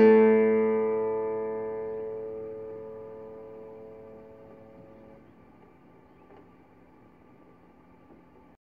Música